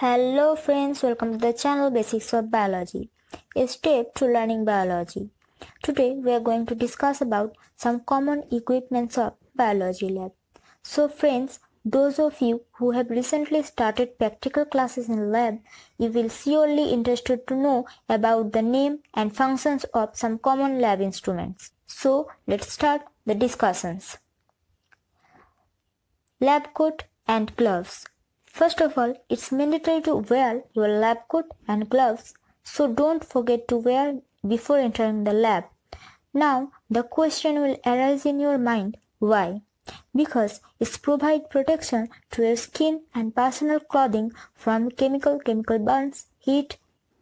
Hello friends, welcome to the channel Basics of Biology, a step to learning biology. Today we are going to discuss about some common equipments of biology lab. So friends, those of you who have recently started practical classes in lab, you will surely interested to know about the name and functions of some common lab instruments. So let's start the discussions. Lab coat and gloves. First of all, it's mandatory to wear your lab coat and gloves, so don't forget to wear before entering the lab. Now, the question will arise in your mind why? Because it provides protection to your skin and personal clothing from chemical chemical burns, heat,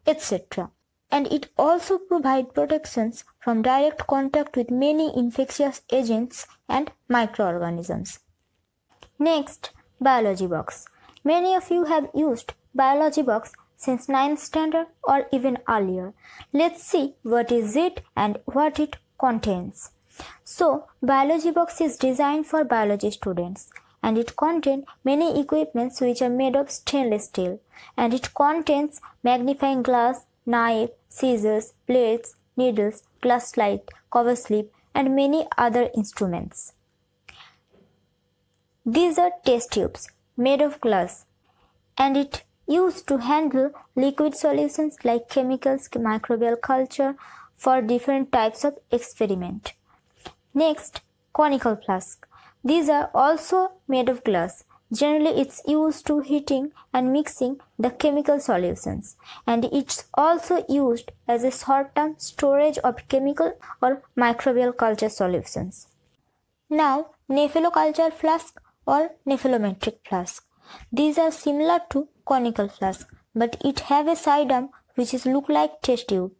etc. And it also provides protections from direct contact with many infectious agents and microorganisms. Next, biology box. Many of you have used biology box since 9th standard or even earlier. Let's see what is it and what it contains. So, biology box is designed for biology students and it contains many equipments which are made of stainless steel and it contains magnifying glass, knife, scissors, plates, needles, glass slide, cover slip and many other instruments. These are test tubes made of glass and it used to handle liquid solutions like chemicals, microbial culture for different types of experiment. Next, conical flask. These are also made of glass. Generally, it's used to heating and mixing the chemical solutions and it's also used as a short-term storage of chemical or microbial culture solutions. Now, nepheloculture flask or nephelometric flask. These are similar to conical flask, but it have a side arm which is look like test tube,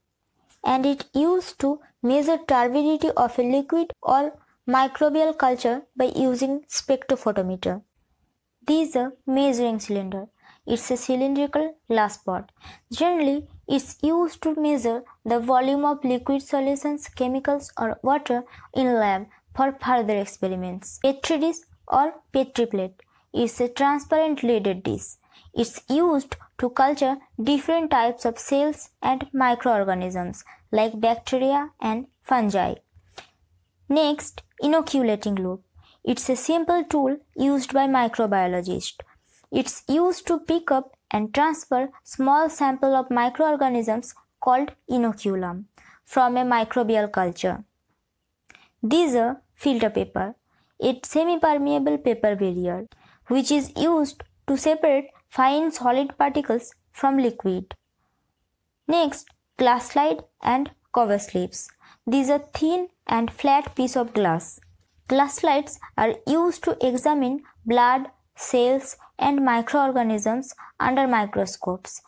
and it used to measure turbidity of a liquid or microbial culture by using spectrophotometer. These are measuring cylinder. It's a cylindrical glass pot. Generally, it's used to measure the volume of liquid solutions, chemicals, or water in lab for further experiments. Petri dish or Petri plate is a transparent leaded dish. It's used to culture different types of cells and microorganisms like bacteria and fungi. Next, inoculating loop. It's a simple tool used by microbiologists. It's used to pick up and transfer small sample of microorganisms called inoculum from a microbial culture. These are uh, filter paper. It's semi-permeable paper barrier which is used to separate fine solid particles from liquid. Next, glass slide and cover slips. These are thin and flat piece of glass. Glass slides are used to examine blood, cells and microorganisms under microscopes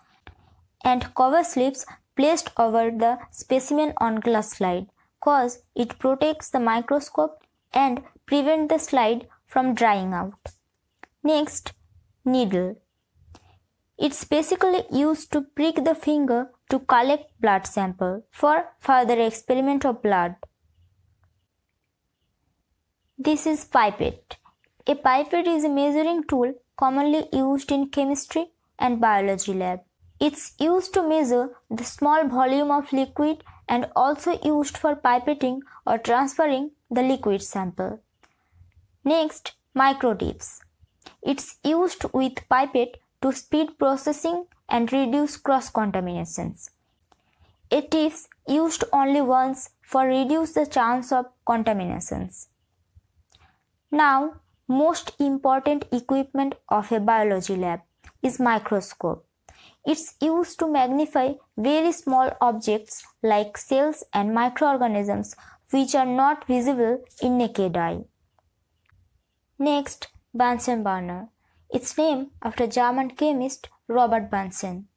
and cover slips placed over the specimen on glass slide cause it protects the microscope and prevent the slide from drying out. Next, needle. It's basically used to prick the finger to collect blood sample for further experiment of blood. This is pipette. A pipette is a measuring tool commonly used in chemistry and biology lab. It's used to measure the small volume of liquid and also used for pipetting or transferring the liquid sample. Next, microtips. It's used with pipette to speed processing and reduce cross contaminations. It is used only once for reduce the chance of contaminations. Now, most important equipment of a biology lab is microscope. It's used to magnify very small objects like cells and microorganisms which are not visible in naked eye. Next, Bunsen burner. It's named after German chemist Robert Bunsen.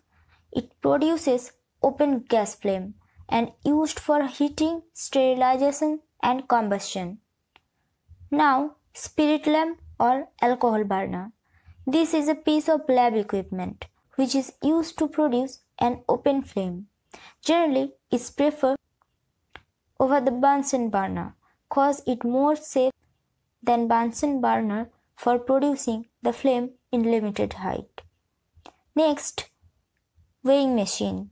It produces open gas flame and used for heating, sterilization and combustion. Now, spirit lamp or alcohol burner. This is a piece of lab equipment which is used to produce an open flame. Generally, it's preferred over the Bunsen burner cause it more safe than Bunsen burner for producing the flame in limited height. Next, weighing machine.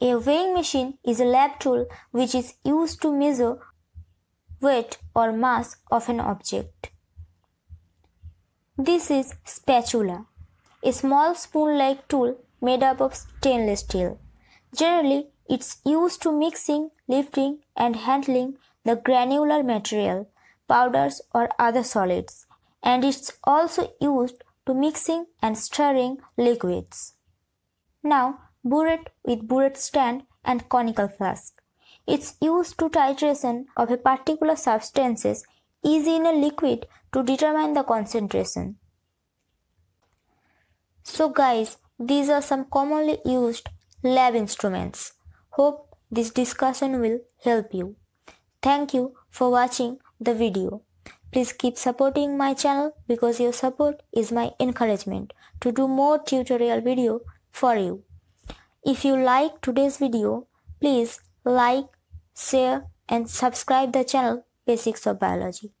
A weighing machine is a lab tool which is used to measure weight or mass of an object. This is spatula, a small spoon-like tool made up of stainless steel. Generally, it's used to mixing, lifting and handling the granular material, powders or other solids. And it's also used to mixing and stirring liquids. Now, burette with burette stand and conical flask. It's used to titration of a particular substances is in a liquid to determine the concentration. So guys, these are some commonly used lab instruments. Hope this discussion will help you. Thank you for watching the video. Please keep supporting my channel because your support is my encouragement to do more tutorial video for you. If you like today's video, please like, share and subscribe the channel Basics of Biology.